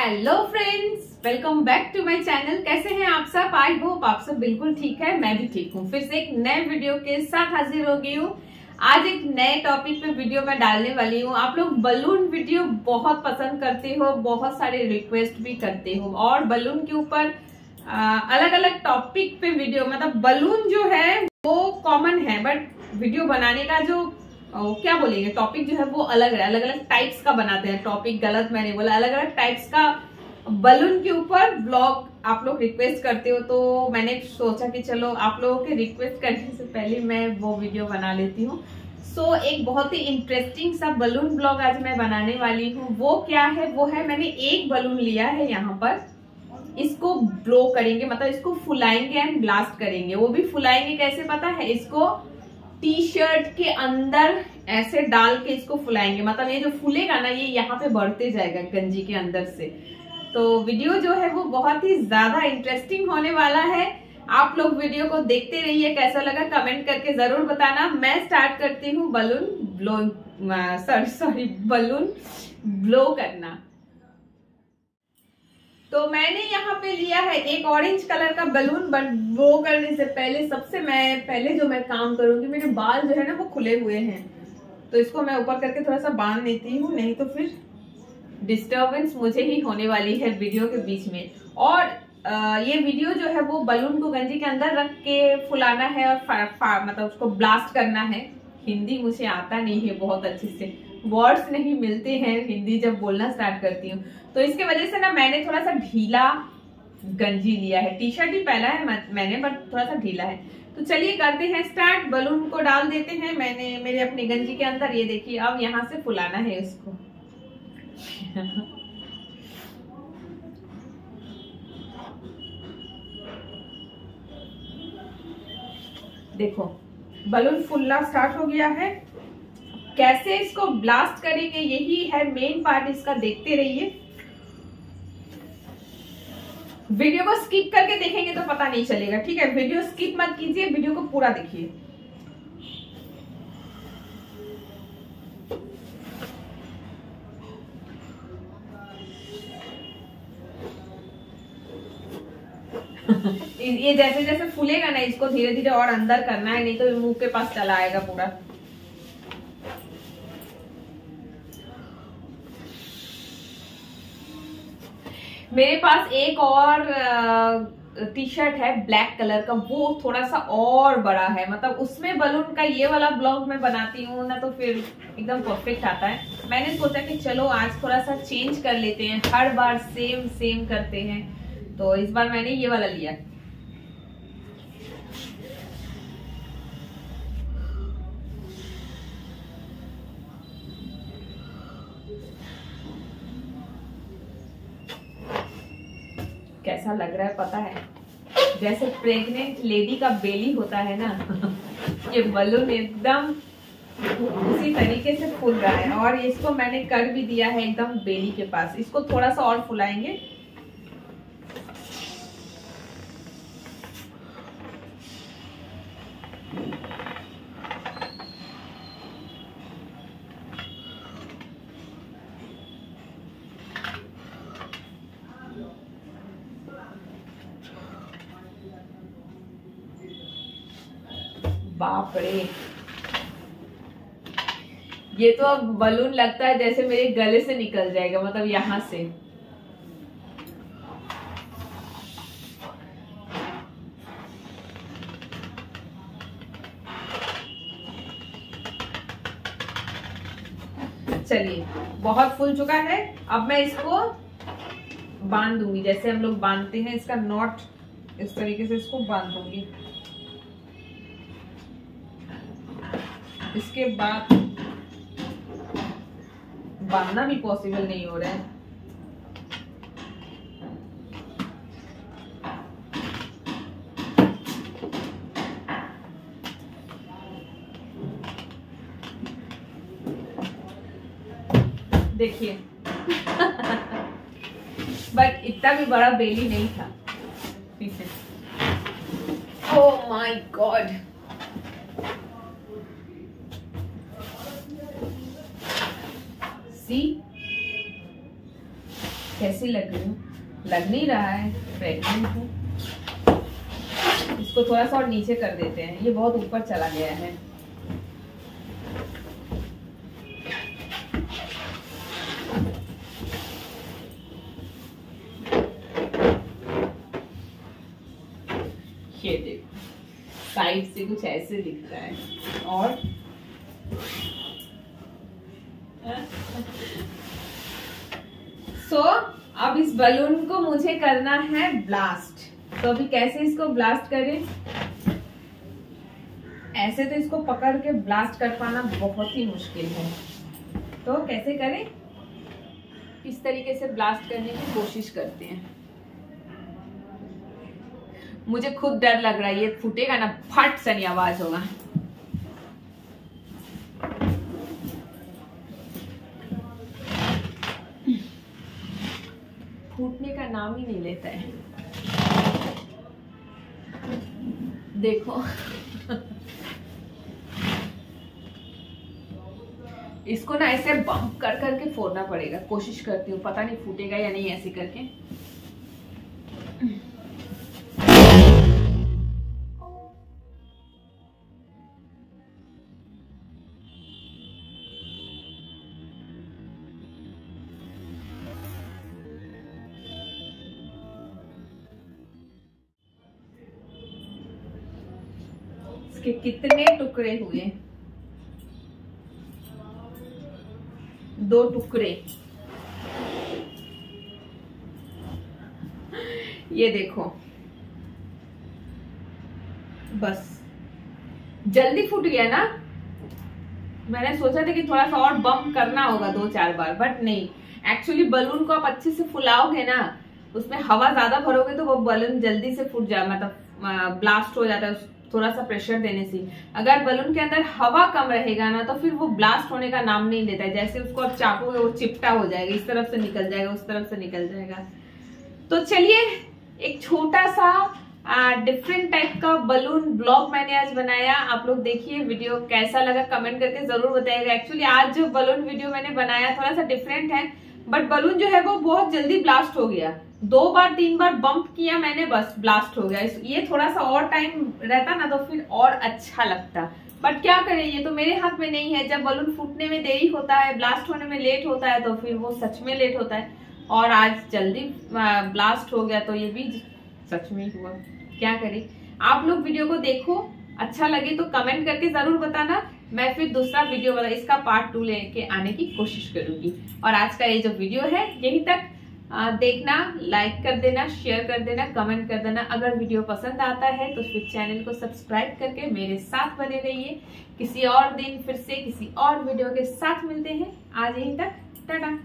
Hello friends welcome back to my channel कैसे हैं आप सब? आई होप आप सब बिल्कुल ठीक है, मैं भी ठीक हूँ। फिर से एक नए वीडियो के साथ हाजिर हो गई हूँ। आज एक नए टॉपिक पे वीडियो मैं डालने वाली हूँ। आप लोग बलून वीडियो बहुत पसंद करते हो, बहुत सारे रिक्वेस्ट भी करते हो। और बलून के ऊपर अलग अलग टॉपिक पे वीडियो मतलब बलून जो है, वो कॉमन है। बट वीडियो बनाने का जो क्या बोलेंगे? टॉपिक जो है वो अलग है। अलग अलग टाइप्स का बनाते हैं। टॉपिक गलत मैंने बोला। अलग अलग टाइप्स का बलून के ऊपर ब्लॉग आप लोग रिक्वेस्ट करते हो तो मैंने सोचा कि चलो आप लोगों के रिक्वेस्ट करने से पहले मैं वो वीडियो बना लेती हूँ। सो so, एक बहुत ही इंटरेस्टिंग सा बलून ब्लॉग आज मैं बनाने वाली हूँ। वो क्या है? वो है मैंने एक बलून लिया है यहाँ पर। इसको ब्लो करेंगे मतलब इसको फुलाएँगे एंड ब्लास्ट करेंगे। वो भी फुलाएँगे कैसे पता है? इसको टी शर्ट के अंदर ऐसे डाल के इसको फुलाएँगे। मतलब ये जो फूलेगा ना, ये यहाँ पे बढ़ते जाएगा गंजी के अंदर से। तो वीडियो जो है वो बहुत ही ज़्यादा इंटरेस्टिंग होने वाला है। आप लोग वीडियो को देखते रहिए, कैसा लगा कमेंट करके ज़रूर बताना। मैं स्टार्ट करती हूँ balloon blow sorry balloon blow करना। तो मैंने यहाँ पे लिया है एक ऑरेंज कलर का बलून बट वो करने से पहले सबसे मैं पहले जो मैं काम करूँगी मेरे बाल जो है ना वो खुले हुए हैं। तो इसको मैं ऊपर करके थोड़ा सा बाँध लेती हूँ नहीं तो फिर डिस्टर्बेंस मुझे ही होने वाली है वीडियो के बीच में। और आ, ये वीडियो जो है वो बलून को गंजी के अंदर रख के फुलाना है और फा, फा, मतलब उसको ब्लास्ट करना है। हिंदी मुझे आता नहीं है बहुत अच्छे से। वर्ड्स नहीं मिलते हैं हिंदी जब बोलना स्टार्ट करती हूँ। तो इसके वजह से ना मैंने थोड़ा सा ढीला गंजी लिया है। टी शर्ट ही पहला है मैंने बट थोड़ा सा ढीला है। तो चलिए करते हैं स्टार्ट बलून को डाल देते हैं। मैंने, मेरे अपनी गंजी के अंदर, ये देखिए, अब यहाँ से फुलाना है इसको। देखो बलून फुलना स्टार्ट हो गया है। कैसे इसको ब्लास्ट करेंगे, यही है मेन पार्ट इसका, देखते रहिए। वीडियो को स्किप करके देखेंगे तो पता नहीं चलेगा, ठीक है? वीडियो स्किप मत कीजिए वीडियो को पूरा देखिए। ये जैसे जैसे फूलेगा ना, इसको धीरे धीरे और अंदर करना है, नहीं तो मुँह के पास चला आएगा पूरा। मेरे पास एक और टी शर्ट है ब्लैक कलर का, वो थोड़ा सा और बड़ा है। मतलब उसमें बलून का ये वाला ब्लॉग मैं बनाती हूँ, ना तो फिर एकदम परफेक्ट आता है। मैंने सोचा कि चलो आज थोड़ा सा चेंज कर लेते हैं, हर बार सेम सेम करते हैं। तो इस बार मैंने ये वाला लिया। कैसा लग रहा है पता है? जैसे प्रेग्नेंट लेडी का बेली होता है ना, ये बलून एकदम उसी तरीके से फूल रहा है। और इसको मैंने कर भी दिया है एकदम बेली के पास। इसको थोड़ा सा और फुलाएँगे। बाप रे ये तो अब बलून लगता है जैसे मेरे गले से निकल जाएगा मतलब यहाँ से। चलिए, बहुत फूल चुका है। अब मैं इसको बाँध दूँगी, जैसे हम लोग बांधते हैं, इसका नॉट इस तरीके से इसको बाँध दूँगी। इसके बाद बांधना भी पॉसिबल नहीं हो रहा है। देखिए। बट इतना भी बड़ा बेली नहीं था। ओ माय गॉड सी कैसी लग रही हूँ? लग नहीं रहा है प्रेगनेंट हूँ। इसको थोड़ा सा और नीचे कर देते हैं। ये बहुत ऊपर चला गया है। साइड से कुछ ऐसे दिख रहा है। और सो so, अब इस बलून को मुझे करना है ब्लास्ट तो अभी कैसे इसको ब्लास्ट करें? ऐसे तो इसको पकड़ के ब्लास्ट कर पाना बहुत ही मुश्किल है। तो कैसे करें? इस तरीके से ब्लास्ट करने की कोशिश करते हैं? मुझे खुद डर लग रहा है ये फूटेगा ना फट सनी आवाज़ होगा फूटने का नाम ही नहीं लेता है। देखो। इसको ना ऐसे बम्प कर करके फोड़ना पड़ेगा। कोशिश करती हूँ, पता नहीं फूटेगा या नहीं ऐसे करके। इसके कितने टुकड़े हुए? दो टुकड़े। ये देखो। बस। जल्दी फूट गया ना? मैंने सोचा था कि थोड़ा सा और बम करना होगा दो चार बार बट नहीं। एक्चुअली बलून को आप अच्छे से फुलाओगे ना, उसमें हवा ज़्यादा भरोगे तो वो बलून जल्दी से फूट जाए मतलब ब्लास्ट हो जाता है थोड़ा सा प्रेशर देने से। अगर बलून के अंदर हवा कम रहेगा ना तो फिर वो ब्लास्ट होने का नाम नहीं लेता है। जैसे उसको आप चाकू वो चिपटा हो जाएगा। इस तरफ़ से निकल जाएगा, उस तरफ़ से निकल जाएगा। तो चलिए, एक छोटा सा डिफरेंट टाइप का बलून ब्लॉग मैंने आज बनाया। आप लोग देखिए वीडियो कैसा लगा कमेंट करके ज़रूर बताइएगा। एक्चुअली आज जो बलून वीडियो मैंने बनाया थोड़ा सा डिफरेंट है बट बलून जो है वो बहुत जल्दी ब्लास्ट हो गया। दो बार, तीन बार बम्प किया मैंने, बस ब्लास्ट हो गया। ये थोड़ा सा और टाइम रहता ना तो फिर और अच्छा लगता। बट क्या करें, ये तो मेरे हाथ में नहीं है। जब बलून फूटने में देरी होता है ब्लास्ट होने में लेट होता है तो फिर वो सच में लेट होता है। और आज जल्दी ब्लास्ट हो गया तो ये भी सच में हुआ। क्या करें? आप लोग वीडियो को देखो अच्छा लगे तो कमेंट करके ज़रूर बताना। मैं फिर दूसरा वीडियो बता इसका पार्ट टू लेके आने की कोशिश करूँगी। और आज का ये जो वीडियो है, यही तक। देखना लाइक कर देना शेयर कर देना कमेंट कर देना। अगर वीडियो पसंद आता है तो फिर चैनल को सब्सक्राइब करके मेरे साथ बने रहिए। किसी और दिन फिर से, किसी और वीडियो के साथ मिलते हैं। आज यहीं तक, टाटा।